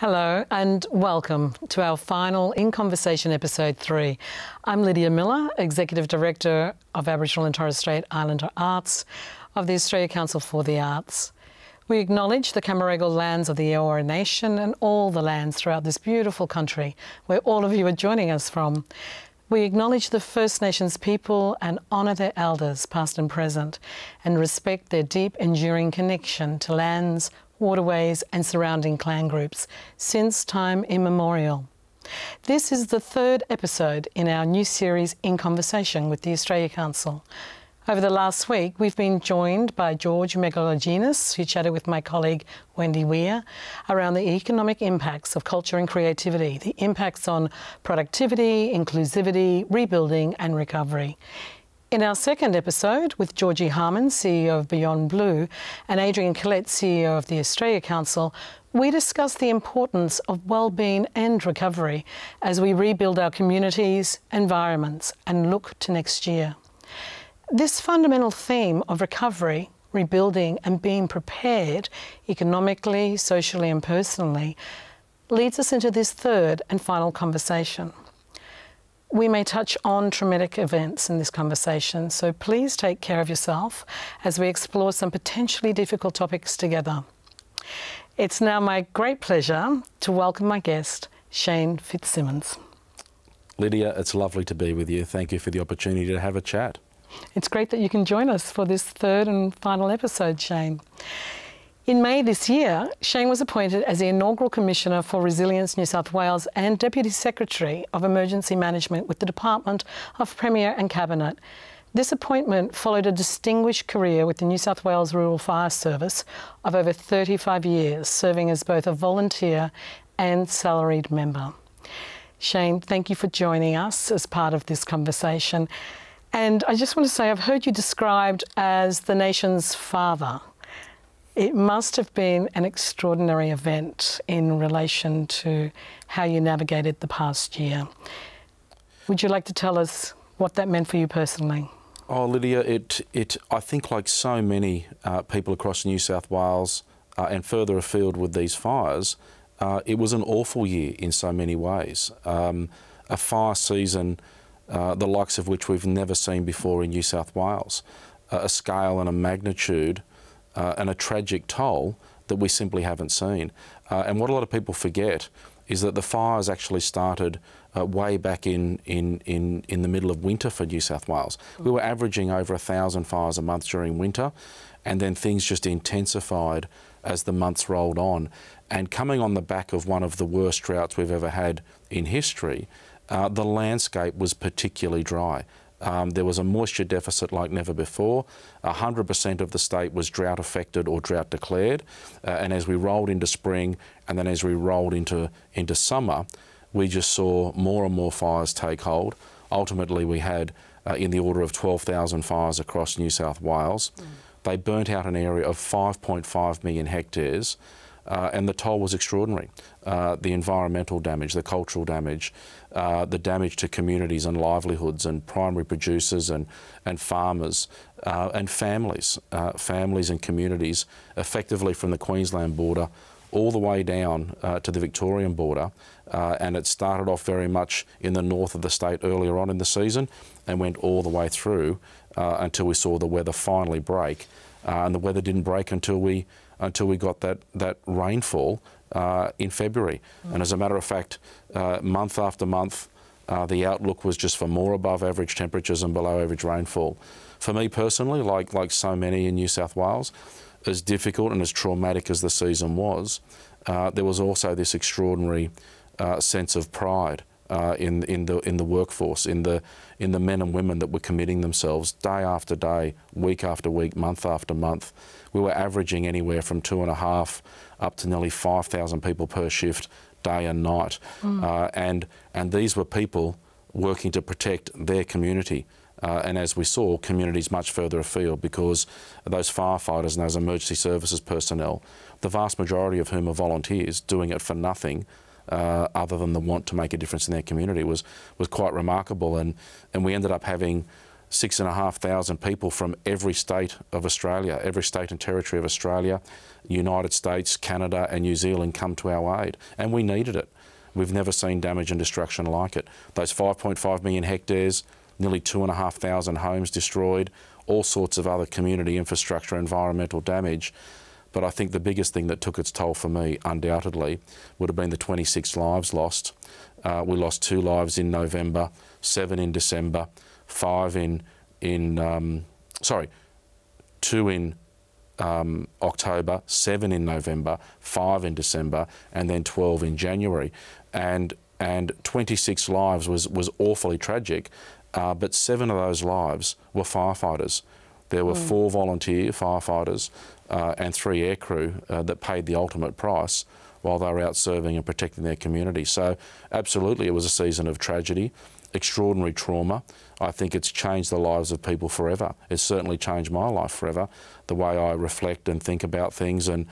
Hello and welcome to our final In Conversation episode three. I'm Lydia Miller, Executive Director of Aboriginal and Torres Strait Islander Arts of the Australia Council for the Arts. We acknowledge the Cammeraygal lands of the Eora Nation and all the lands throughout this beautiful country where all of you are joining us from. We acknowledge the First Nations people and honour their elders, past and present, and respect their deep, enduring connection to lands, waterways, and surrounding clan groups since time immemorial. This is the third episode in our new series In Conversation with the Australia Council. Over the last week, we've been joined by George Megalogenis, who chatted with my colleague Wendy Were around the economic impacts of culture and creativity, the impacts on productivity, inclusivity, rebuilding, and recovery. In our second episode with Georgie Harman, CEO of Beyond Blue, and Adrian Collette, CEO of the Australia Council, we discuss the importance of well-being and recovery as we rebuild our communities, environments, and look to next year. This fundamental theme of recovery, rebuilding, and being prepared economically, socially, and personally leads us into this third and final conversation. We may touch on traumatic events in this conversation, so please take care of yourself as we explore some potentially difficult topics together. It's now my great pleasure to welcome my guest, Shane Fitzsimmons. Lydia, it's lovely to be with you. Thank you for the opportunity to have a chat. It's great that you can join us for this third and final episode, Shane. In May this year, Shane was appointed as the inaugural Commissioner for Resilience New South Wales and Deputy Secretary of Emergency Management with the Department of Premier and Cabinet. This appointment followed a distinguished career with the New South Wales Rural Fire Service of over 35 years, serving as both a volunteer and salaried member. Shane, thank you for joining us as part of this conversation. And I just want to say, I've heard you described as the nation's father. It must have been an extraordinary event in relation to how you navigated the past year. Would you like to tell us what that meant for you personally? Oh, Lydia, it, it I think like so many uh, people across New South Wales uh, and further afield with these fires, uh, it was an awful year in so many ways. Um, a fire season, uh, the likes of which we've never seen before in New South Wales, a scale and a magnitude uh, and a tragic toll that we simply haven't seen. Uh, and what a lot of people forget is that the fires actually started uh, way back in, in, in, in the middle of winter for New South Wales. We were averaging over a thousand fires a month during winter, and then things just intensified as the months rolled on. And coming on the back of one of the worst droughts we've ever had in history, uh, the landscape was particularly dry. Um, there was a moisture deficit like never before. 100% of the state was drought affected or drought declared. Uh, and as we rolled into spring and then as we rolled into, into summer, we just saw more and more fires take hold. Ultimately, we had uh, in the order of 12,000 fires across New South Wales. Mm. They burnt out an area of 5.5 million hectares. Uh, and the toll was extraordinary. Uh, the environmental damage, the cultural damage, uh, the damage to communities and livelihoods and primary producers and, and farmers uh, and families, uh, families and communities effectively from the Queensland border all the way down uh, to the Victorian border. and it started off very much in the north of the state earlier on in the season and went all the way through until we saw the weather finally break. and the weather didn't break until we until we got that, that rainfall uh, in February. Mm. And as a matter of fact, uh, month after month, uh, the outlook was just for more above average temperatures and below average rainfall. For me personally, like, like so many in New South Wales, as difficult and as traumatic as the season was, uh, there was also this extraordinary uh, sense of pride uh, in in the in the workforce, in the in the men and women that were committing themselves day after day, week after week, month after month. We were averaging anywhere from two and a half up to nearly five thousand people per shift, day and night, mm. uh, and and these were people working to protect their community. Uh, and as we saw, communities much further afield because those firefighters and those emergency services personnel, the vast majority of whom are volunteers doing it for nothing, uh, other than the want to make a difference in their community was was quite remarkable. And and we ended up having six and a half thousand people from every state of Australia, every state and territory of Australia, United States, Canada, and New Zealand come to our aid, and we needed it. We've never seen damage and destruction like it. Those 5.5 million hectares, nearly two and a half thousand homes destroyed, all sorts of other community infrastructure, environmental damage. But I think the biggest thing that took its toll for me, undoubtedly, would have been the 26 lives lost. Uh, we lost two lives in November, seven in December, five in in um, sorry, two in um, October, seven in November, five in December, and then 12 in January, and and 26 lives was was awfully tragic, uh, but seven of those lives were firefighters. There were mm. four volunteer firefighters uh, and three aircrew uh, that paid the ultimate price while they were out serving and protecting their community. So, absolutely, it was a season of tragedy, extraordinary trauma. I think it's changed the lives of people forever. It's certainly changed my life forever, the way I reflect and think about things. And,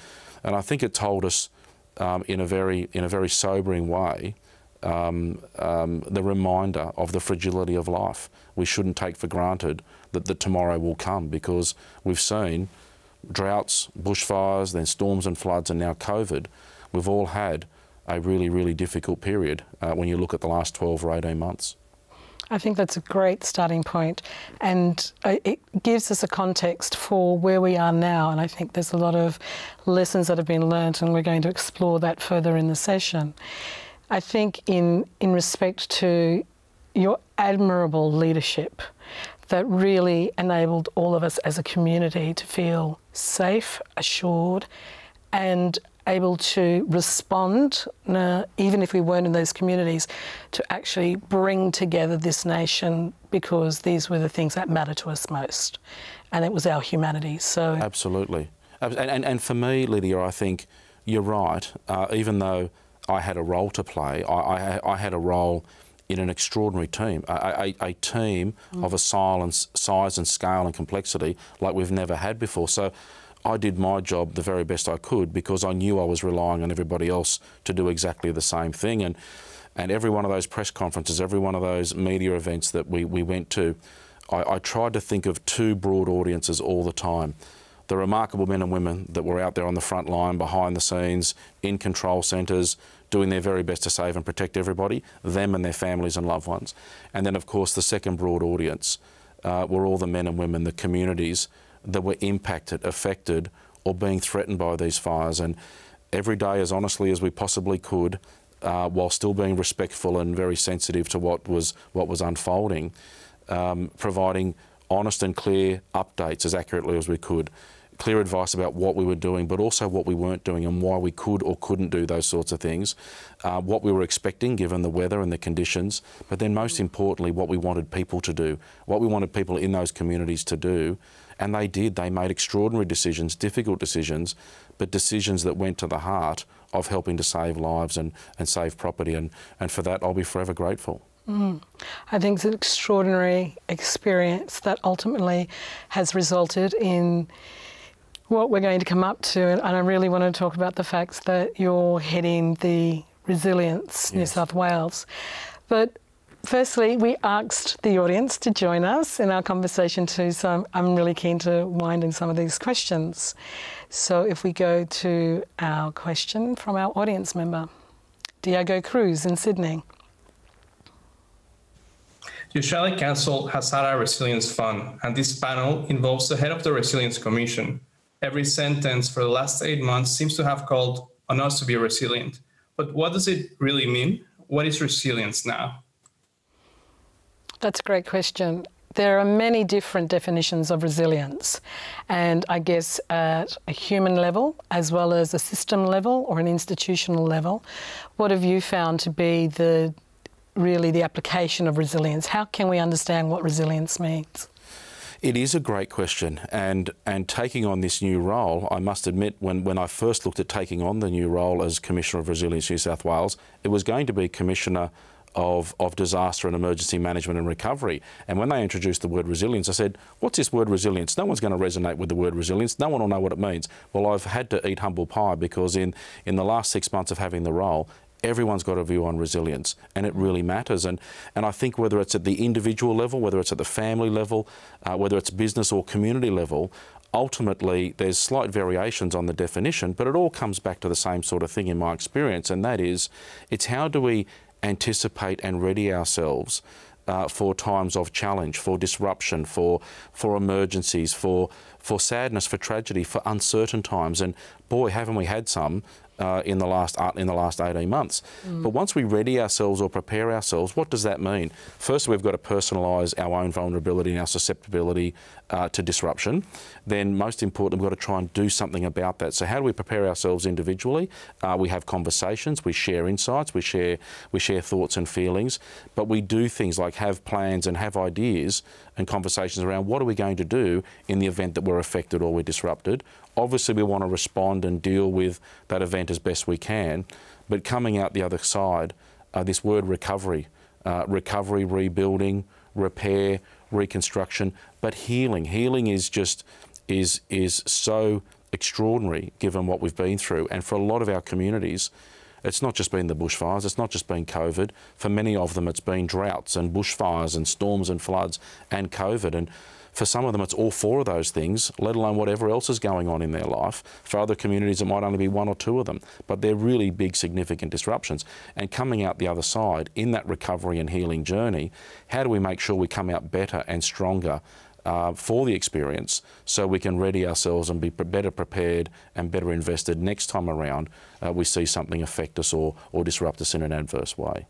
and I think it told us um, in, a very, in a very sobering way um, um, the reminder of the fragility of life. We shouldn't take for granted that the tomorrow will come because we've seen droughts, bushfires, then storms and floods, and now COVID. We've all had a really, really difficult period uh, when you look at the last 12 or 18 months. I think that's a great starting point, and uh, it gives us a context for where we are now. And I think there's a lot of lessons that have been learnt, and we're going to explore that further in the session. I think, in in respect to your admirable leadership, that really enabled all of us as a community to feel safe, assured, and able to respond, even if we weren't in those communities, to actually bring together this nation because these were the things that matter to us most. And it was our humanity. So Absolutely. And, and, and for me, Lydia, I think you're right. Uh, even though I had a role to play, I, I, I had a role in an extraordinary team, a, a, a team mm. of a silence, size and scale and complexity like we've never had before. So I did my job the very best I could because I knew I was relying on everybody else to do exactly the same thing. And, and every one of those press conferences, every one of those media events that we, we went to, I, I tried to think of two broad audiences all the time. The remarkable men and women that were out there on the front line, behind the scenes, in control centres, doing their very best to save and protect everybody, them and their families and loved ones. And then, of course, the second broad audience uh, were all the men and women, the communities that were impacted, affected, or being threatened by these fires. And every day, as honestly as we possibly could, uh, while still being respectful and very sensitive to what was what was unfolding, um, providing honest and clear updates as accurately as we could, clear advice about what we were doing, but also what we weren't doing and why we could or couldn't do those sorts of things, uh, what we were expecting given the weather and the conditions, but then most importantly, what we wanted people to do, what we wanted people in those communities to do, and they did. They made extraordinary decisions, difficult decisions, but decisions that went to the heart of helping to save lives and, and save property. And, and for that, I'll be forever grateful. Mm. I think it's an extraordinary experience that ultimately has resulted in what we're going to come up to. And I really want to talk about the fact that you're heading the Resilience yes. New South Wales. But Firstly, we asked the audience to join us in our conversation too, so I'm, I'm really keen to wind in some of these questions. So if we go to our question from our audience member, Diego Cruz in Sydney. The Australian Council has had a resilience fund, and this panel involves the head of the Resilience Commission. Every sentence for the last eight months seems to have called on us to be resilient. But what does it really mean? What is resilience now? That's a great question. There are many different definitions of resilience, and I guess at a human level, as well as a system level or an institutional level, what have you found to be the really the application of resilience? How can we understand what resilience means? It is a great question, and and taking on this new role, I must admit, when when I first looked at taking on the new role as Commissioner of Resilience New South Wales, it was going to be Commissioner of, of disaster and emergency management and recovery. And when they introduced the word resilience, I said, What's this word resilience? No one's going to resonate with the word resilience. No one will know what it means. Well, I've had to eat humble pie because in, in the last six months of having the role, everyone's got a view on resilience and it really matters. And, and I think whether it's at the individual level, whether it's at the family level, uh, whether it's business or community level, ultimately there's slight variations on the definition, but it all comes back to the same sort of thing in my experience, and that is it's how do we anticipate and ready ourselves uh, for times of challenge, for disruption, for for emergencies, for for sadness, for tragedy, for uncertain times. And boy, haven't we had some uh, in the last uh, in the last 18 months. Mm. But once we ready ourselves or prepare ourselves, what does that mean? First, we've got to personalise our own vulnerability and our susceptibility uh, to disruption. Then, most important, we've got to try and do something about that. So, how do we prepare ourselves individually? Uh, we have conversations, we share insights, we share we share thoughts and feelings, but we do things like have plans and have ideas and conversations around what are we going to do in the event that we're affected or we're disrupted. Obviously, we want to respond and deal with that event as best we can, but coming out the other side, uh, this word recovery, uh, recovery, rebuilding, repair, reconstruction, but healing. Healing is just is is so extraordinary given what we've been through, and for a lot of our communities. It's not just been the bushfires, it's not just been COVID. For many of them, it's been droughts and bushfires and storms and floods and COVID. And for some of them, it's all four of those things, let alone whatever else is going on in their life. For other communities, it might only be one or two of them, but they're really big, significant disruptions. And coming out the other side in that recovery and healing journey, how do we make sure we come out better and stronger uh, for the experience so we can ready ourselves and be better prepared and better invested next time around uh, we see something affect us or, or disrupt us in an adverse way.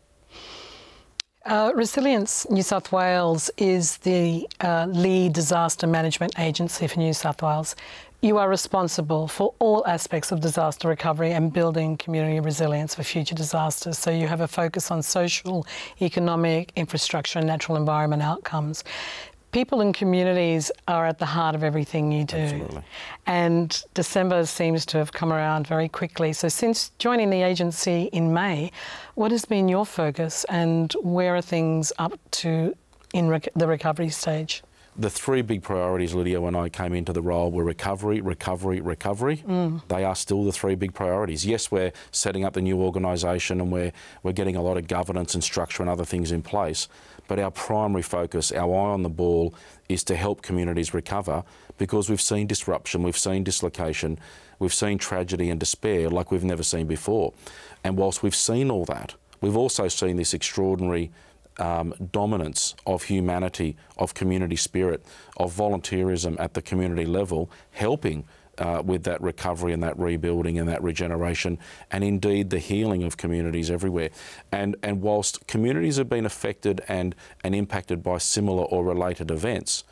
Uh, Resilience New South Wales is the uh, lead disaster management agency for New South Wales. You are responsible for all aspects of disaster recovery and building community resilience for future disasters. So you have a focus on social, economic, infrastructure, and natural environment outcomes people and communities are at the heart of everything you do. Absolutely. And December seems to have come around very quickly. So, since joining the agency in May, what has been your focus and where are things up to in rec- the recovery stage? the three big priorities, Lydia, when I came into the role were recovery, recovery, recovery. Mm. They are still the three big priorities. Yes, we're setting up the new organisation and we're, we're getting a lot of governance and structure and other things in place. But our primary focus, our eye on the ball, is to help communities recover because we've seen disruption, we've seen dislocation, we've seen tragedy and despair like we've never seen before. And whilst we've seen all that, we've also seen this extraordinary um, dominance of humanity, of community spirit, of volunteerism at the community level, helping uh, with that recovery and that rebuilding and that regeneration, and indeed the healing of communities everywhere. And and whilst communities have been affected and and impacted by similar or related events,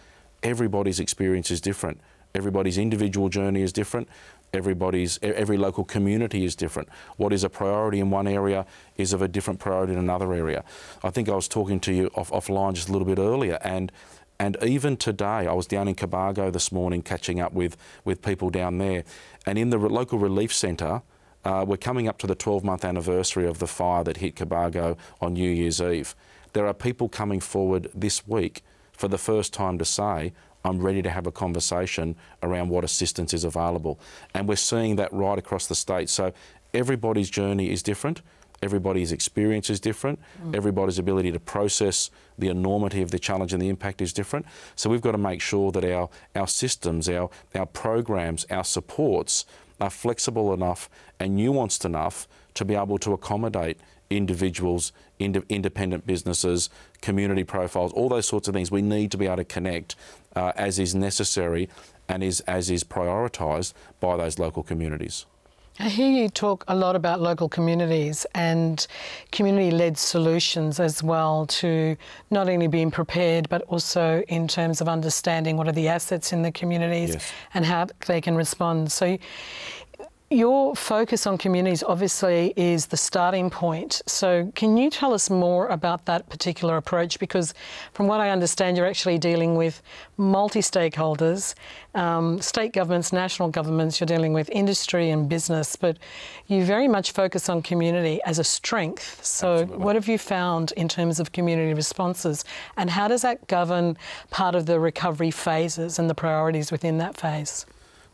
everybody's experience is different. Everybody's individual journey is different everybody's every local community is different. What is a priority in one area is of a different priority in another area. I think I was talking to you off, offline just a little bit earlier, and and even today, I was down in Cobargo this morning catching up with with people down there, and in the local relief centre. Uh, we're coming up to the 12 month anniversary of the fire that hit Cobargo on New Year's Eve. There are people coming forward this week for the first time to say, I'm ready to have a conversation around what assistance is available. And we're seeing that right across the state. So everybody's journey is different. Everybody's experience is different. Mm. Everybody's ability to process the enormity of the challenge and the impact is different. So we've got to make sure that our, our systems, our, our programs, our supports are flexible enough and nuanced enough to be able to accommodate individuals, ind independent businesses, community profiles, all those sorts of things. We need to be able to connect uh, as is necessary and is, as is prioritised by those local communities. I hear you talk a lot about local communities and community led solutions as well to not only being prepared but also in terms of understanding what are the assets in the communities yes. and how they can respond. So your focus on communities obviously is the starting point. So, can you tell us more about that particular approach? Because, from what I understand, you're actually dealing with multi stakeholders, um, state governments, national governments, you're dealing with industry and business, but you very much focus on community as a strength. So, Absolutely. what have you found in terms of community responses, and how does that govern part of the recovery phases and the priorities within that phase?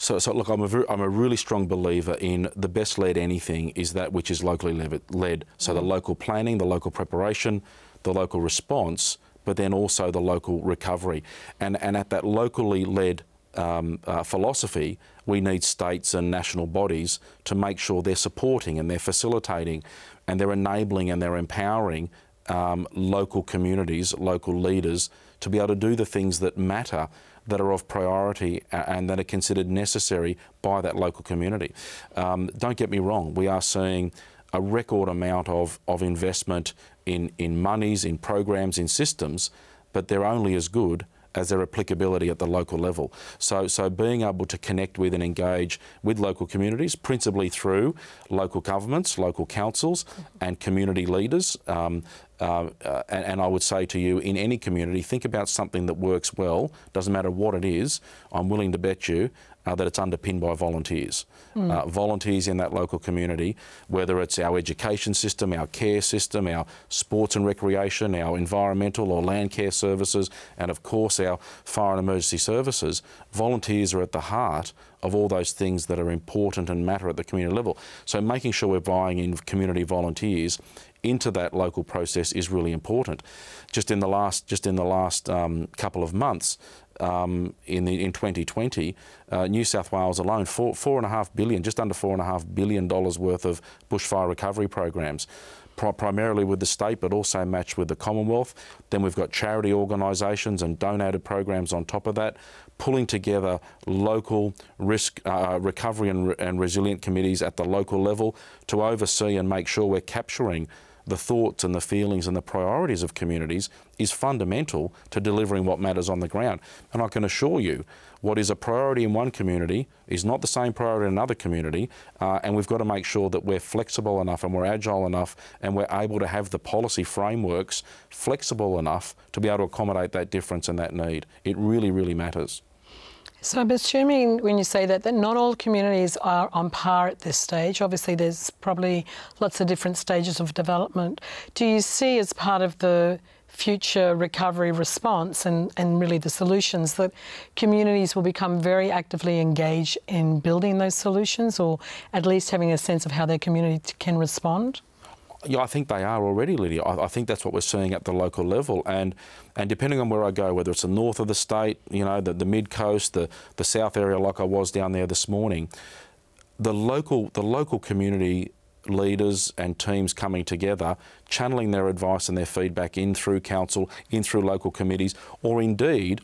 So, so look, I'm a, I'm a really strong believer in the best led anything is that which is locally led. So the local planning, the local preparation, the local response, but then also the local recovery. And, and at that locally led um, uh, philosophy, we need states and national bodies to make sure they're supporting and they're facilitating and they're enabling and they're empowering um, local communities, local leaders to be able to do the things that matter, that are of priority and that are considered necessary by that local community. Um, don't get me wrong, we are seeing a record amount of, of investment in, in monies, in programs, in systems, but they're only as good as their applicability at the local level. So, so being able to connect with and engage with local communities, principally through local governments, local councils, and community leaders. Um, uh, uh, and, and, I would say to you, in any community, think about something that works well. Doesn't matter what it is. I'm willing to bet you uh, that it's underpinned by volunteers. Mm. volunteers in that local community, whether it's our education system, our care system, our sports and recreation, our environmental or land care services, and of course our fire and emergency services, volunteers are at the heart of all those things that are important and matter at the community level. So making sure we're buying in community volunteers into that local process is really important. Just in the last, just in the last um, couple of months, um, in, the, in 2020, uh, New South Wales alone, four, four and a half billion, just under four and a half billion dollars worth of bushfire recovery programs. primarily with the state, but also matched with the Commonwealth. Then we've got charity organisations and donated programs on top of that, pulling together local risk uh, recovery and, and resilient committees at the local level to oversee and make sure we're capturing the thoughts and the feelings and the priorities of communities is fundamental to delivering what matters on the ground. And I can assure you, what is a priority in one community is not the same priority in another community, uh, and we've got to make sure that we're flexible enough and we're agile enough and we're able to have the policy frameworks flexible enough to be able to accommodate that difference and that need. It really, really matters. So I'm assuming when you say that, that not all communities are on par at this stage. Obviously, there's probably lots of different stages of development. Do you see as part of the future recovery response and, and really the solutions that communities will become very actively engaged in building those solutions or at least having a sense of how their community can respond? Yeah, I think they are already, Lydia. I, I, think that's what we're seeing at the local level, and and depending on where I go, whether it's the north of the state, you know, the, the mid coast, the the south area, like I was down there this morning, the local the local community leaders and teams coming together, channeling their advice and their feedback in through council, in through local committees, or indeed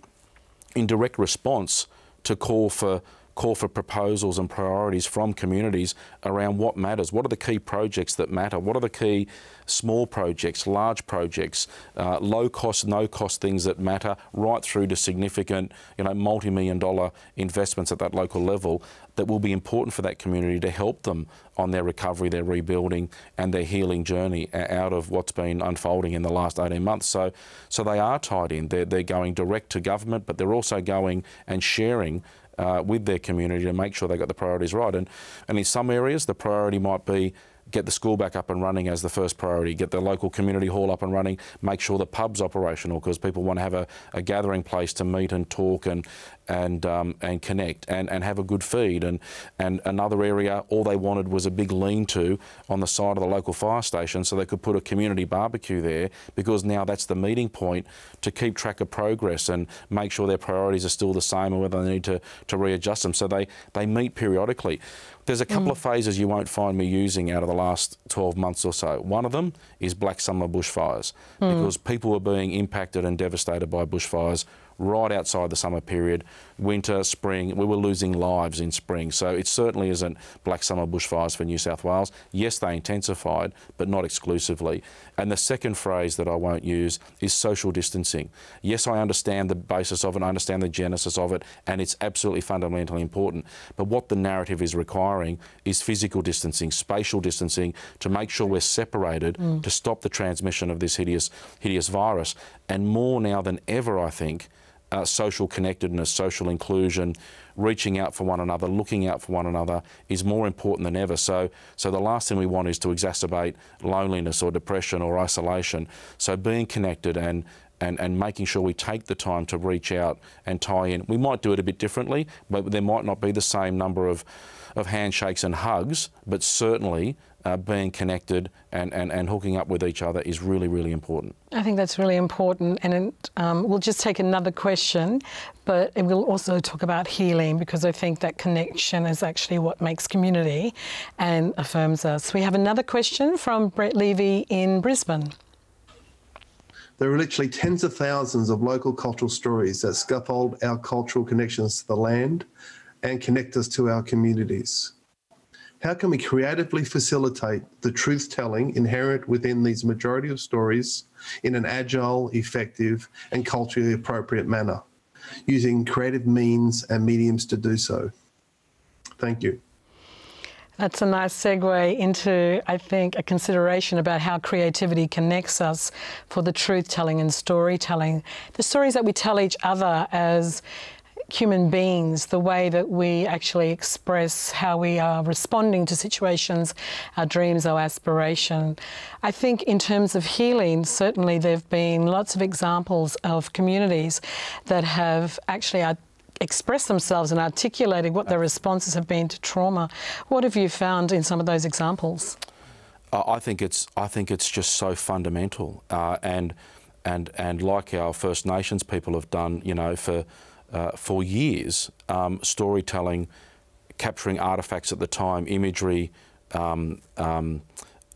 in direct response to call for call for proposals and priorities from communities around what matters. What are the key projects that matter? What are the key small projects, large projects, uh, low cost, no cost things that matter, right through to significant, you know, multi-million dollar investments at that local level that will be important for that community to help them on their recovery, their rebuilding, and their healing journey out of what's been unfolding in the last 18 months. So, so they are tied in. They're, they're going direct to government, but they're also going and sharing uh, with their community to make sure they got the priorities right. And, and in some areas, the priority might be get the school back up and running as the first priority, get the local community hall up and running, make sure the pub's operational because people want to have a, a, gathering place to meet and talk and and um, and connect and, and have a good feed. And and another area, all they wanted was a big lean-to on the side of the local fire station so they could put a community barbecue there because now that's the meeting point to keep track of progress and make sure their priorities are still the same or whether they need to, to readjust them. So they, they meet periodically. There's a couple mm. of phases you won't find me using out of the last 12 months or so. One of them is black summer bushfires mm. because people were being impacted and devastated by bushfires right outside the summer period, winter, spring. We were losing lives in spring. So it certainly isn't black summer bushfires for New South Wales. Yes, they intensified, but not exclusively. And the second phrase that I won't use is social distancing. Yes, I understand the basis of it, I understand the genesis of it, and it's absolutely fundamentally important. But what the narrative is requiring is physical distancing, spatial distancing, to make sure we're separated mm. to stop the transmission of this hideous, hideous virus. And more now than ever, I think, uh, social connectedness, social inclusion, reaching out for one another, looking out for one another is more important than ever. So, so the last thing we want is to exacerbate loneliness or depression or isolation. So being connected and and, and making sure we take the time to reach out and tie in. We might do it a bit differently, but there might not be the same number of, of handshakes and hugs, but certainly uh, being connected and, and, and hooking up with each other is really, really important. I think that's really important. And um, we'll just take another question, but we'll also talk about healing because I think that connection is actually what makes community and affirms us. We have another question from Brett Levy in Brisbane. There are literally tens of thousands of local cultural stories that scaffold our cultural connections to the land and connect us to our communities. How can we creatively facilitate the truth telling inherent within these majority of stories in an agile, effective, and culturally appropriate manner, using creative means and mediums to do so? Thank you. That's a nice segue into, I think, a consideration about how creativity connects us for the truth telling and storytelling. The stories that we tell each other as human beings, the way that we actually express how we are responding to situations, our dreams, our aspiration. I think in terms of healing, certainly there have been lots of examples of communities that have actually expressed themselves and articulated what their responses have been to trauma. What have you found in some of those examples? I think it's I think it's just so fundamental, uh, and and and like our First Nations people have done, you know, for uh, for years, um, storytelling, capturing artifacts at the time, imagery. Um, um,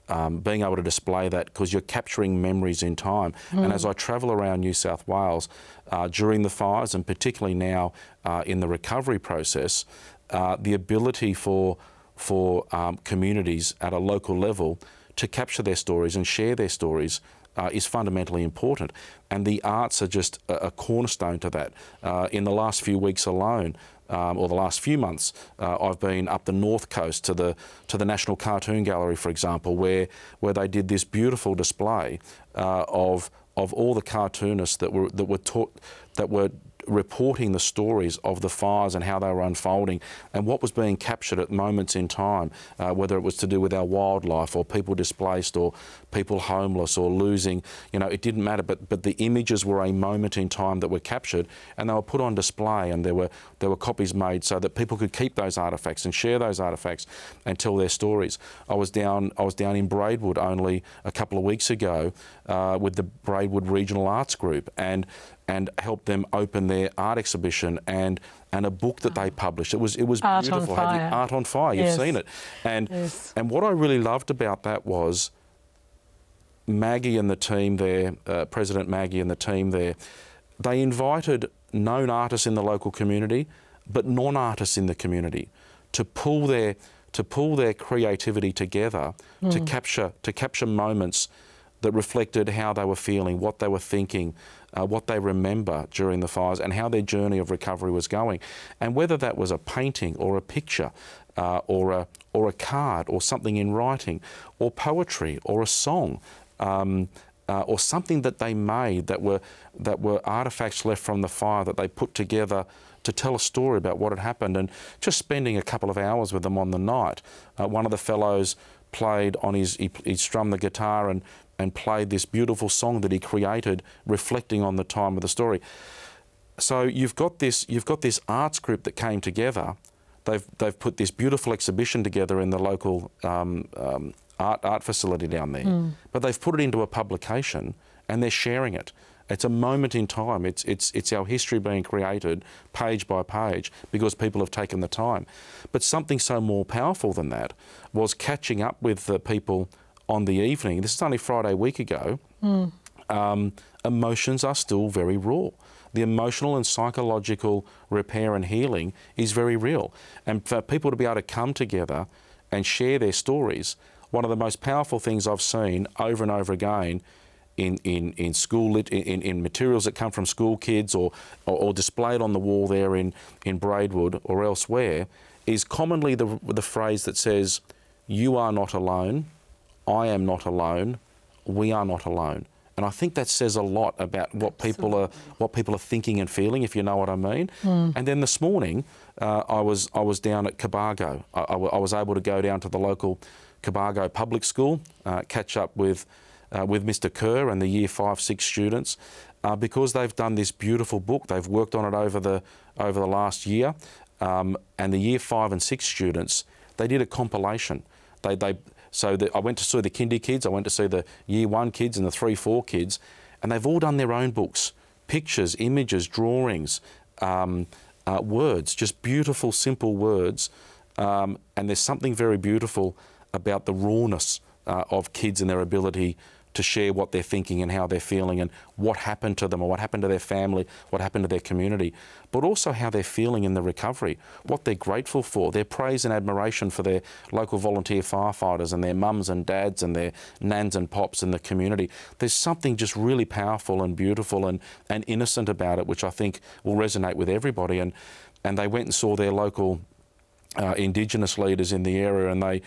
um, being able to display that because you're capturing memories in time. Mm. And as I travel around New South Wales uh, during the fires, and particularly now uh, in the recovery process, uh, the ability for for um, communities at a local level to capture their stories and share their stories uh, is fundamentally important. And the arts are just a, a cornerstone to that. Uh, in the last few weeks alone, um, or the last few months, uh, I've been up the north coast to the to the National Cartoon Gallery, for example, where where they did this beautiful display uh, of of all the cartoonists that were that were taught that were reporting the stories of the fires and how they were unfolding and what was being captured at moments in time, uh, whether it was to do with our wildlife or people displaced or people homeless or losing, you know, it didn't matter. But, but the images were a moment in time that were captured and they were put on display and there were, there were copies made so that people could keep those artefacts and share those artefacts and tell their stories. I was down, I was down in Braidwood only a couple of weeks ago uh, with the Braidwood Regional Arts Group and and helped them open their art exhibition and and a book that they published. It was it was art beautiful. On fire. art on fire. You've yes. seen it, and yes. and what I really loved about that was Maggie and the team there, uh, President Maggie and the team there. They invited known artists in the local community, but non-artists in the community, to pull their to pull their creativity together mm. to capture to capture moments that reflected how they were feeling, what they were thinking, uh, what they remember during the fires, and how their journey of recovery was going. And whether that was a painting or a picture, uh, or a or a card, or something in writing, or poetry, or a song. Um, uh, or something that they made that were that were artifacts left from the fire that they put together to tell a story about what had happened, and just spending a couple of hours with them on the night. Uh, one of the fellows played on his he, he strummed the guitar and and played this beautiful song that he created, reflecting on the time of the story. So you've got this you've got this arts group that came together. They've they've put this beautiful exhibition together in the local um, um, art art facility down there. Mm. But they've put it into a publication and they're sharing it. It's a moment in time. It's, it's, it's our history being created page by page because people have taken the time. But something so more powerful than that was catching up with the people on the evening, this is only Friday week ago, mm. um, emotions are still very raw. The emotional and psychological repair and healing is very real. And for people to be able to come together and share their stories, one of the most powerful things I've seen over and over again in, in, in school in, in materials that come from school kids or, or, or, displayed on the wall there in, in Braidwood or elsewhere is commonly the, the phrase that says, you are not alone, I am not alone, we are not alone. And I think that says a lot about what people are what people are thinking and feeling, if you know what I mean. Mm. And then this morning, uh, I was I was down at Cobargo. I, I, I, was able to go down to the local Cobargo public school, uh, catch up with uh, with Mr. Kerr and the Year Five, Six students, uh, because they've done this beautiful book. They've worked on it over the over the last year, um, and the Year Five and Six students they did a compilation. They they so the, I went to see the kindy kids, I went to see the Year One kids and the Three Four kids, and they've all done their own books, pictures, images, drawings. Um, uh, words, just beautiful, simple words. Um, and there's something very beautiful about the rawness uh, of kids and their ability to share what they're thinking and how they're feeling and what happened to them or what happened to their family, what happened to their community, but also how they're feeling in the recovery, what they're grateful for, their praise and admiration for their local volunteer firefighters and their mums and dads and their nans and pops in the community. There's something just really powerful and beautiful and, and innocent about it, which I think will resonate with everybody. And, and they went and saw their local uh, Indigenous leaders in the area and they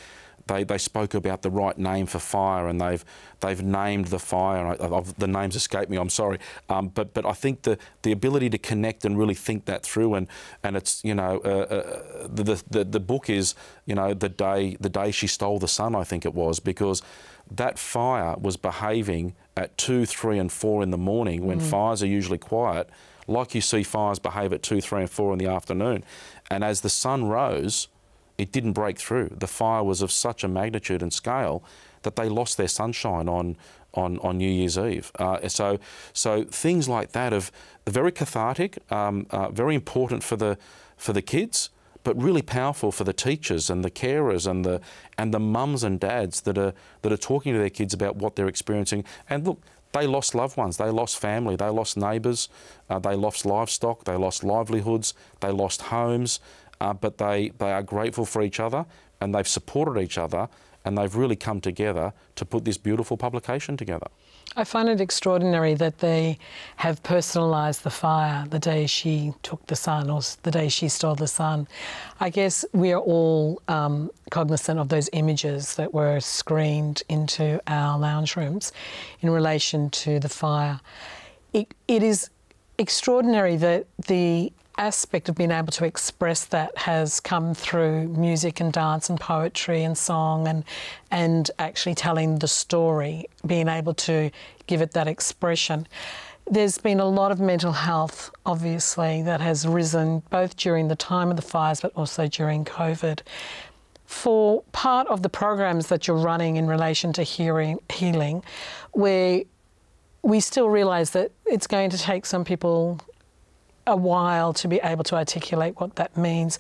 they, they spoke about the right name for fire and they've they've named the fire. I, I, the names escape me. I'm sorry, um, but but I think the the ability to connect and really think that through and and it's you know uh, uh, the, the the book is you know the day the day she stole the sun. I think it was because that fire was behaving at two, three, and four in the morning when mm. fires are usually quiet, like you see fires behave at two, three, and four in the afternoon. And as the sun rose, it didn't break through. The fire was of such a magnitude and scale that they lost their sunshine on on, on New Year's Eve. Uh, so so things like that are very cathartic, um, uh, very important for the for the kids, but really powerful for the teachers and the carers and the and the mums and dads that are that are talking to their kids about what they're experiencing. And look, they lost loved ones, they lost family, they lost neighbours, uh, they lost livestock, they lost livelihoods, they lost homes uh, but they, they are grateful for each other and they've supported each other and they've really come together to put this beautiful publication together. I find it extraordinary that they have personalised the fire the day she took the sun or the day she stole the sun. I guess we are all um, cognizant of those images that were screened into our lounge rooms in relation to the fire. it, it is extraordinary that the aspect of being able to express that has come through music and dance and poetry and song and and actually telling the story, being able to give it that expression. There's been a lot of mental health, obviously, that has risen both during the time of the fires but also during COVID. For part of the programs that you're running in relation to hearing, healing, where we still realise that it's going to take some people a while to be able to articulate what that means.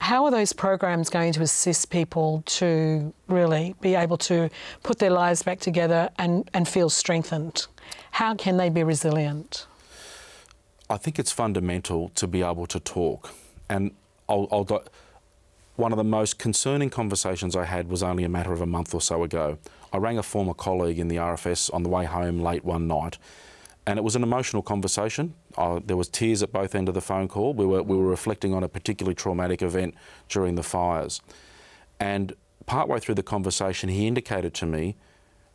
How are those programs going to assist people to really be able to put their lives back together and, and feel strengthened? How can they be resilient? I think it's fundamental to be able to talk. And I'll, I'll, one of the most concerning conversations I had was only a matter of a month or so ago. I rang a former colleague in the RFS on the way home late one night and it was an emotional conversation. There was tears at both ends of the phone call. We were, we were reflecting on a particularly traumatic event during the fires. And partway through the conversation, he indicated to me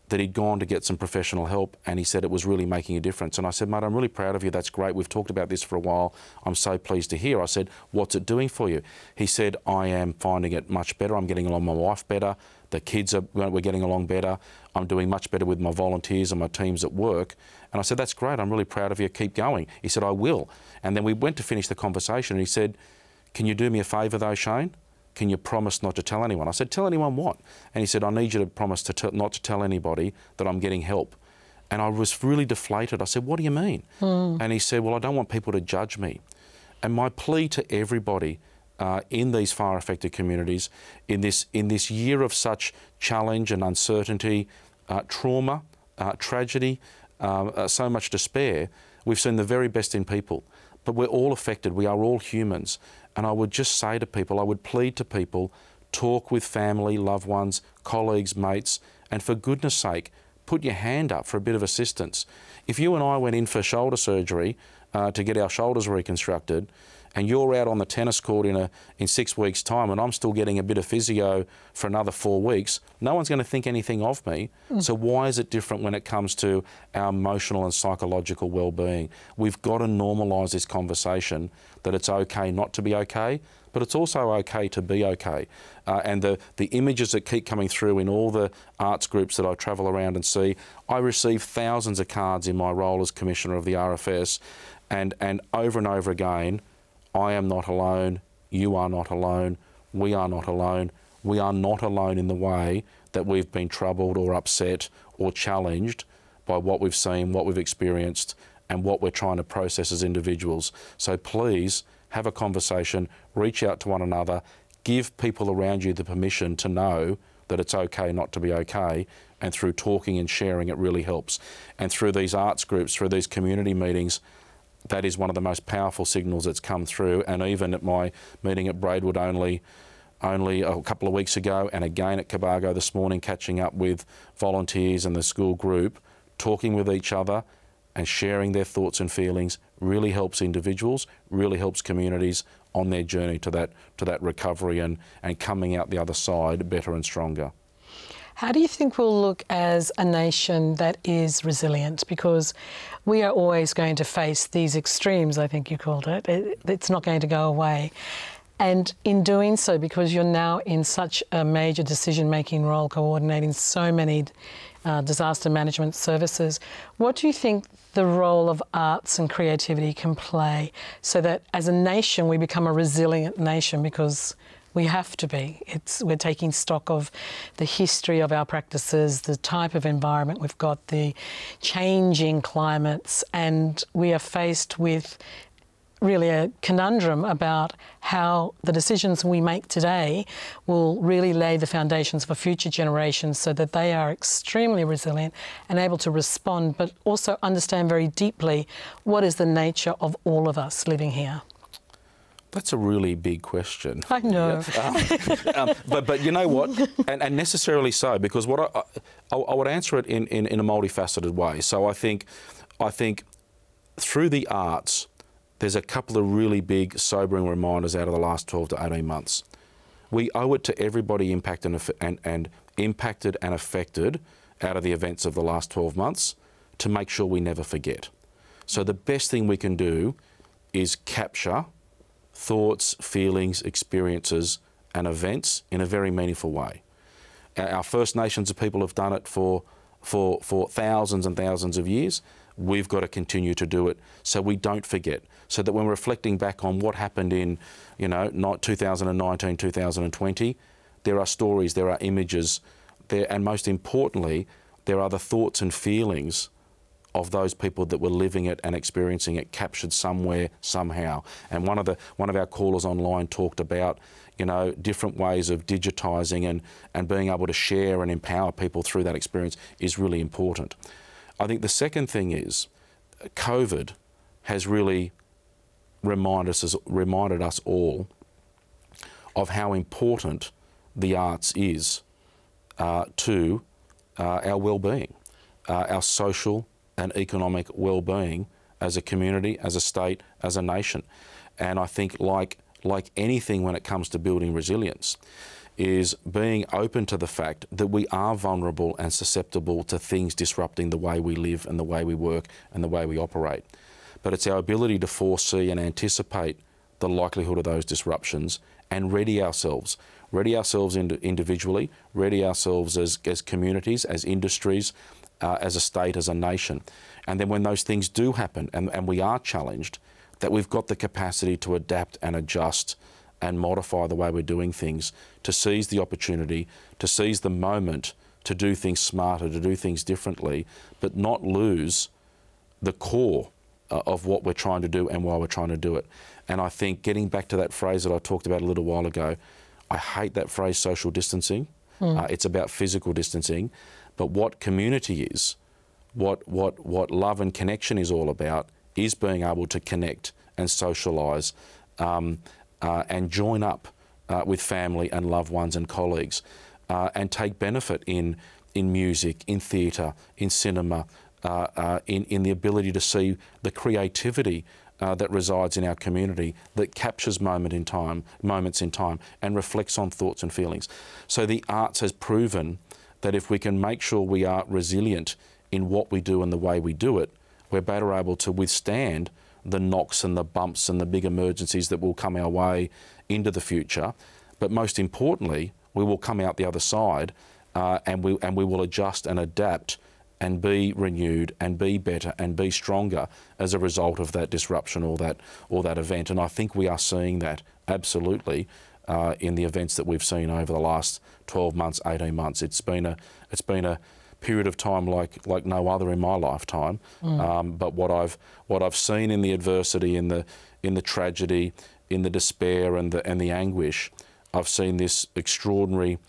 that he'd gone to get some professional help and he said it was really making a difference. And I said, mate, I'm really proud of you. That's great. We've talked about this for a while. I'm so pleased to hear. I said, what's it doing for you? He said, I am finding it much better. I'm getting along with my wife better. The kids are we're getting along better. I'm doing much better with my volunteers and my teams at work. And I said, That's great. I'm really proud of you. Keep going. He said, I will. And then we went to finish the conversation and he said, Can you do me a favour though, Shane? Can you promise not to tell anyone? I said, Tell anyone what? And he said, I need you to promise to not to tell anybody that I'm getting help. And I was really deflated. I said, What do you mean? Mm. And he said, Well, I don't want people to judge me. And my plea to everybody uh, in these fire affected communities in this, in this year of such challenge and uncertainty, uh, trauma, uh, tragedy, um, uh, so much despair. We've seen the very best in people, but we're all affected. We are all humans. And I would just say to people, I would plead to people, talk with family, loved ones, colleagues, mates, and for goodness sake, put your hand up for a bit of assistance. If you and I went in for shoulder surgery uh, to get our shoulders reconstructed, and you're out on the tennis court in a in six weeks' time, and I'm still getting a bit of physio for another four weeks, no one's going to think anything of me. Mm. So why is it different when it comes to our emotional and psychological well-being? We've got to normalise this conversation that it's okay not to be okay, but it's also okay to be okay. Uh, and the, the images that keep coming through in all the arts groups that I travel around and see, I receive thousands of cards in my role as Commissioner of the RFS, and, and over and over again, I am not alone, you are not alone, we are not alone. We are not alone in the way that we've been troubled or upset or challenged by what we've seen, what we've experienced, and what we're trying to process as individuals. So please have a conversation, reach out to one another, give people around you the permission to know that it's okay not to be okay. And through talking and sharing, it really helps. And through these arts groups, through these community meetings, that is one of the most powerful signals that's come through. And even at my meeting at Braidwood only, only a couple of weeks ago, and again at Cobargo this morning, catching up with volunteers and the school group, talking with each other and sharing their thoughts and feelings really helps individuals, really helps communities on their journey to that, to that recovery and, and coming out the other side better and stronger. How do you think we'll look as a nation that is resilient? Because we are always going to face these extremes, I think you called it. it it's not going to go away. And in doing so, because you're now in such a major decision making role, coordinating so many uh, disaster management services, what do you think the role of arts and creativity can play so that as a nation we become a resilient nation? Because we have to be. It's, we're taking stock of the history of our practices, the type of environment we've got, the changing climates, and we are faced with really a conundrum about how the decisions we make today will really lay the foundations for future generations so that they are extremely resilient and able to respond, but also understand very deeply what is the nature of all of us living here. That's a really big question. I know. Um, um, but, but you know what? And, and necessarily so, because what I, I, I, would answer it in, in, in a multifaceted way. So I think, I think through the arts, there's a couple of really big, sobering reminders out of the last 12 to 18 months. We owe it to everybody impacted and, and, and impacted and affected out of the events of the last 12 months to make sure we never forget. So the best thing we can do is capture thoughts, feelings, experiences, and events in a very meaningful way. Our First Nations of people have done it for, for, for thousands and thousands of years. We've got to continue to do it so we don't forget. So that when we're reflecting back on what happened in, you know, 2019, 2020, there are stories, there are images, there, and most importantly, there are the thoughts and feelings of those people that were living it and experiencing it captured somewhere somehow. And one of the one of our callers online talked about you know different ways of digitising and and being able to share and empower people through that experience is really important. I think the second thing is COVID has really reminded us reminded us all of how important the arts is uh, to uh, our well-being, uh, our social and economic well-being as a community, as a state, as a nation. And I think like like anything when it comes to building resilience is being open to the fact that we are vulnerable and susceptible to things disrupting the way we live and the way we work and the way we operate. But it's our ability to foresee and anticipate the likelihood of those disruptions and ready ourselves. Ready ourselves individually, ready ourselves as, as communities, as industries, uh, as a state, as a nation. And then when those things do happen and, and we are challenged, that we've got the capacity to adapt and adjust and modify the way we're doing things, to seize the opportunity, to seize the moment, to do things smarter, to do things differently, but not lose the core uh, of what we're trying to do and why we're trying to do it. And I think getting back to that phrase that I talked about a little while ago, I hate that phrase social distancing. Mm. Uh, it's about physical distancing. But what community is, what, what, what love and connection is all about, is being able to connect and socialise um, uh, and join up uh, with family and loved ones and colleagues uh, and take benefit in, in music, in theatre, in cinema, uh, uh, in, in the ability to see the creativity uh, that resides in our community that captures moment in time, moments in time, and reflects on thoughts and feelings. So the arts has proven that if we can make sure we are resilient in what we do and the way we do it, we're better able to withstand the knocks and the bumps and the big emergencies that will come our way into the future. But most importantly, we will come out the other side uh, and, we, and we will adjust and adapt and be renewed and be better and be stronger as a result of that disruption or that or that event. And I think we are seeing that absolutely uh, in the events that we've seen over the last 12 months, 18 months. It's been a it's been a period of time like like no other in my lifetime. Mm. Um, but what I've what I've seen in the adversity, in the in the tragedy, in the despair and the and the anguish, I've seen this extraordinary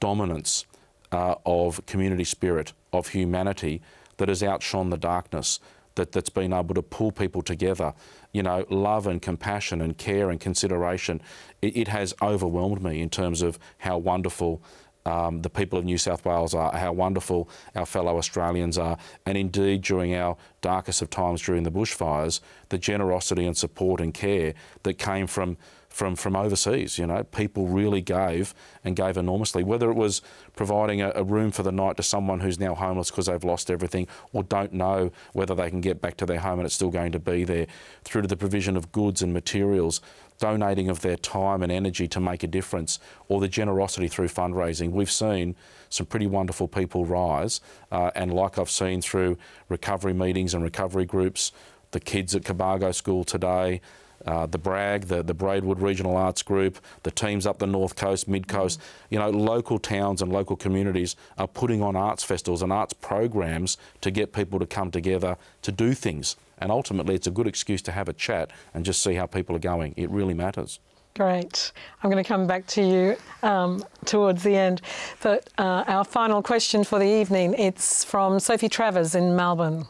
dominance uh, of community spirit, of humanity that has outshone the darkness, that, that's been able to pull people together. You know, love and compassion and care and consideration. It, it has overwhelmed me in terms of how wonderful um, the people of New South Wales are, how wonderful our fellow Australians are, and indeed during our darkest of times during the bushfires, the generosity and support and care that came from from, from overseas. You know, people really gave and gave enormously, whether it was providing a, a room for the night to someone who's now homeless because they've lost everything or don't know whether they can get back to their home and it's still going to be there, through to the provision of goods and materials, donating of their time and energy to make a difference, or the generosity through fundraising. We've seen some pretty wonderful people rise, uh, and like I've seen through recovery meetings and recovery groups, the kids at Cobargo School today, uh, the BRAG, the, the Braidwood Regional Arts Group, the teams up the North Coast, Mid Coast, you know, local towns and local communities are putting on arts festivals and arts programs to get people to come together to do things. And ultimately, it's a good excuse to have a chat and just see how people are going. It really matters. Great. I'm going to come back to you um, towards the end. But uh, our final question for the evening, it's from Sophie Travers in Melbourne.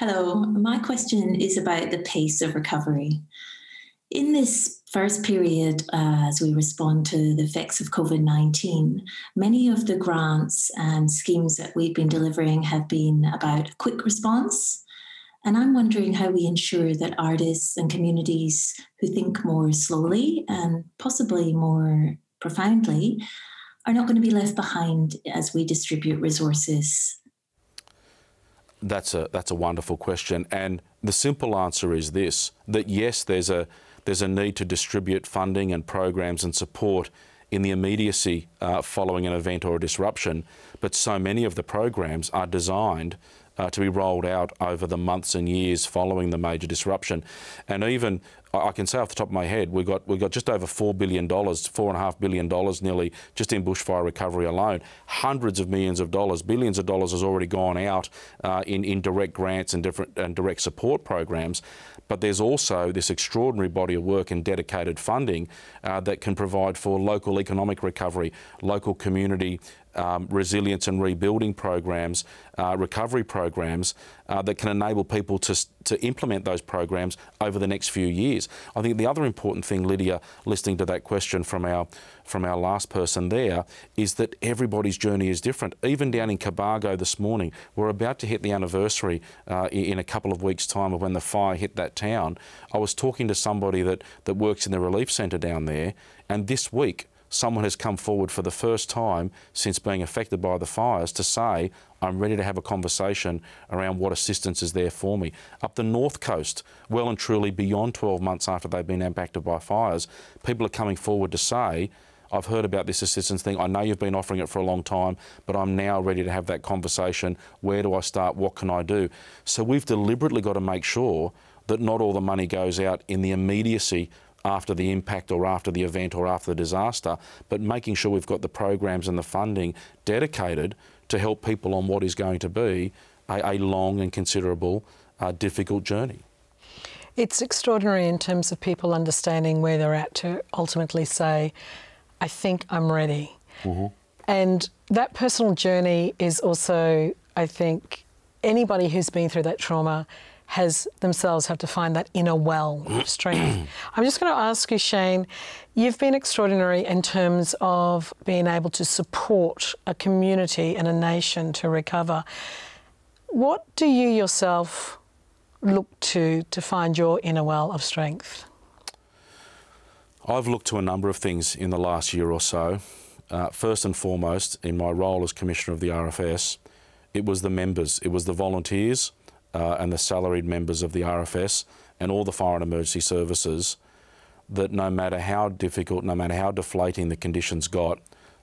Hello, my question is about the pace of recovery. In this first period, uh, as we respond to the effects of COVID 19, many of the grants and schemes that we've been delivering have been about quick response. And I'm wondering how we ensure that artists and communities who think more slowly and possibly more profoundly are not going to be left behind as we distribute resources that's a that's a wonderful question, and the simple answer is this: that yes, there's a there's a need to distribute funding and programs and support in the immediacy uh, following an event or a disruption, but so many of the programs are designed uh, to be rolled out over the months and years following the major disruption. And even I can say off the top of my head, we've got we've got just over four billion dollars, four and a half billion dollars nearly just in bushfire recovery alone. Hundreds of millions of dollars, billions of dollars has already gone out uh, in in direct grants and different and direct support programs. But there's also this extraordinary body of work and dedicated funding uh, that can provide for local economic recovery, local community um, resilience and rebuilding programs, uh, recovery programs uh, that can enable people to, to implement those programs over the next few years. I think the other important thing, Lydia, listening to that question from our from our last person there, is that everybody's journey is different. Even down in Cobargo this morning, we're about to hit the anniversary uh, in a couple of weeks' time of when the fire hit that town. I was talking to somebody that, that works in the relief centre down there, and this week someone has come forward for the first time since being affected by the fires to say, I'm ready to have a conversation around what assistance is there for me. Up the north coast, well and truly beyond 12 months after they've been impacted by fires, people are coming forward to say, I've heard about this assistance thing. I know you've been offering it for a long time, but I'm now ready to have that conversation. Where do I start? What can I do? So we've deliberately got to make sure that not all the money goes out in the immediacy after the impact or after the event or after the disaster, but making sure we've got the programs and the funding dedicated to help people on what is going to be a, a long and considerable, uh, difficult journey. It's extraordinary in terms of people understanding where they're at to ultimately say, I think I'm ready. Mm-hmm. And that personal journey is also, I think, anybody who's been through that trauma has themselves have to find that inner well of strength. I'm just going to ask you, Shane, you've been extraordinary in terms of being able to support a community and a nation to recover. What do you yourself look to to find your inner well of strength? I've looked to a number of things in the last year or so. Uh, first and foremost, in my role as Commissioner of the RFS, it was the members, it was the volunteers uh, and the salaried members of the RFS and all the fire and emergency services that no matter how difficult, no matter how deflating the conditions got,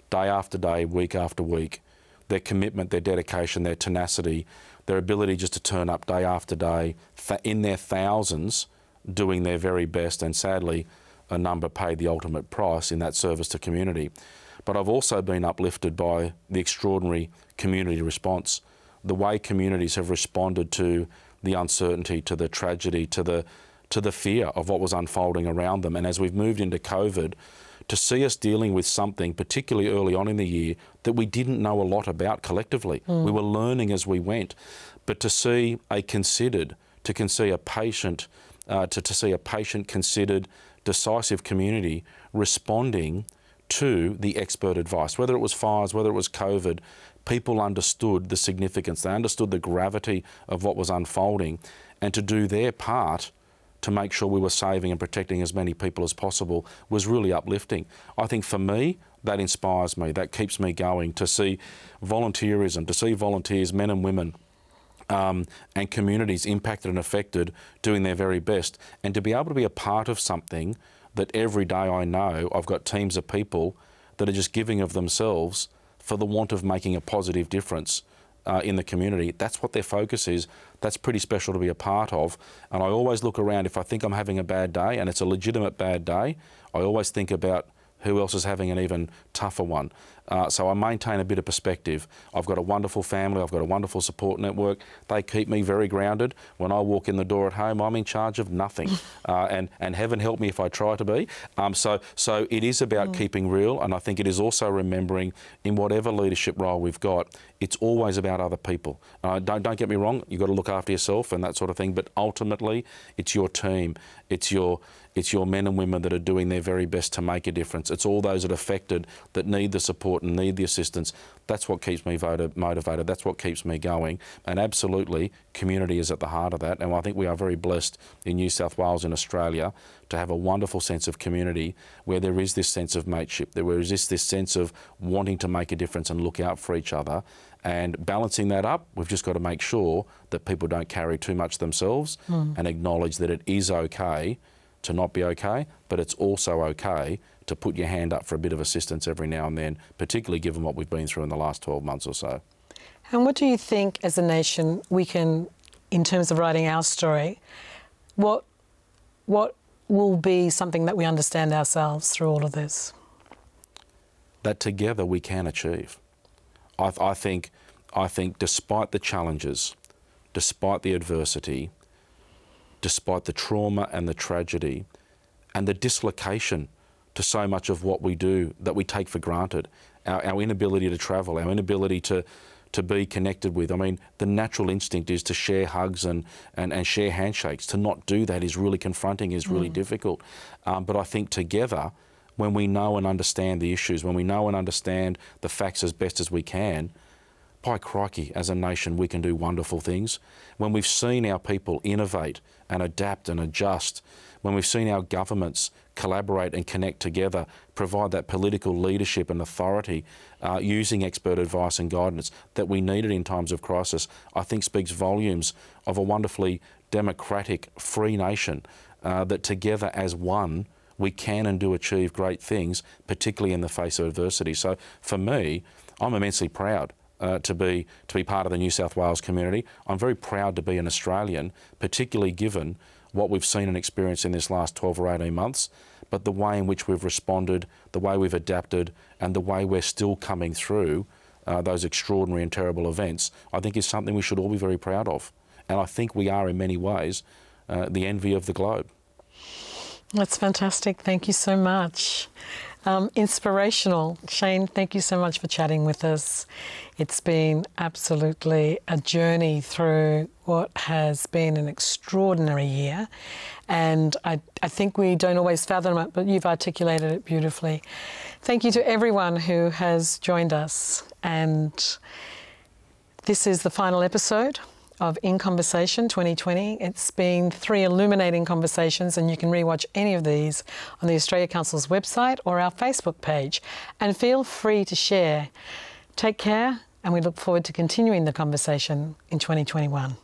day after day, week after week, their commitment, their dedication, their tenacity, their ability just to turn up day after day in their thousands, doing their very best, and sadly, a number paid the ultimate price in that service to community. But I've also been uplifted by the extraordinary community response, the way communities have responded to the uncertainty, to the tragedy, to the to the fear of what was unfolding around them. And as we've moved into COVID, to see us dealing with something, particularly early on in the year, that we didn't know a lot about collectively. Mm. We were learning as we went. But to see a considered, to see a patient, uh, to, to see a patient considered, decisive community responding to the expert advice, whether it was fires, whether it was COVID, people understood the significance, they understood the gravity of what was unfolding, and to do their part to make sure we were saving and protecting as many people as possible was really uplifting. I think for me, that inspires me, that keeps me going to see volunteerism, to see volunteers, men and women, um, and communities impacted and affected doing their very best. And to be able to be a part of something that every day I know I've got teams of people that are just giving of themselves for the want of making a positive difference uh, in the community. That's what their focus is. That's pretty special to be a part of. And I always look around if I think I'm having a bad day and it's a legitimate bad day, I always think about who else is having an even tougher one. Uh, so I maintain a bit of perspective. I've got a wonderful family, I've got a wonderful support network. They keep me very grounded. When I walk in the door at home, I'm in charge of nothing. uh, and, and heaven help me if I try to be. Um, so, so it is about mm. keeping real, and I think it is also remembering in whatever leadership role we've got, it's always about other people. Uh, don't, don't get me wrong, you've got to look after yourself and that sort of thing, but ultimately, it's your team, it's your, it's your men and women that are doing their very best to make a difference. It's all those that are affected that need the support and need the assistance. That's what keeps me motivated. That's what keeps me going. And absolutely, community is at the heart of that. And I think we are very blessed in New South Wales in Australia to have a wonderful sense of community where there is this sense of mateship, there is this, this sense of wanting to make a difference and look out for each other. And balancing that up, we've just got to make sure that people don't carry too much themselves mm. and acknowledge that it is okay to not be okay, but it's also okay to put your hand up for a bit of assistance every now and then, particularly given what we've been through in the last 12 months or so. And what do you think as a nation we can, in terms of writing our story, what, what will be something that we understand ourselves through all of this? That together we can achieve. I, I think, I think despite the challenges, despite the adversity, despite the trauma and the tragedy and the dislocation to so much of what we do that we take for granted. Our, our, inability to travel, our inability to, to be connected with. I mean, the natural instinct is to share hugs and, and, and share handshakes. To not do that is really confronting, is really mm. difficult. Um, but I think together, when we know and understand the issues, when we know and understand the facts as best as we can, by crikey, as a nation, we can do wonderful things. When we've seen our people innovate and adapt and adjust, when we've seen our governments collaborate and connect together, provide that political leadership and authority uh, using expert advice and guidance that we needed in times of crisis, I think speaks volumes of a wonderfully democratic, free nation uh, that together as one, we can and do achieve great things, particularly in the face of adversity. So for me, I'm immensely proud uh, to be to be part of the New South Wales community. I'm very proud to be an Australian, particularly given what we've seen and experienced in this last 12 or 18 months, but the way in which we've responded, the way we've adapted, and the way we're still coming through uh, those extraordinary and terrible events, I think is something we should all be very proud of. And I think we are, in many ways, uh, the envy of the globe. That's fantastic. Thank you so much. Um, inspirational. Shane, thank you so much for chatting with us. It's been absolutely a journey through what has been an extraordinary year. And I, I think we don't always fathom it, but you've articulated it beautifully. Thank you to everyone who has joined us. And this is the final episode of In Conversation 2020. It's been three illuminating conversations, and you can rewatch any of these on the Australia Council's website or our Facebook page. And feel free to share. Take care, and we look forward to continuing the conversation in 2021.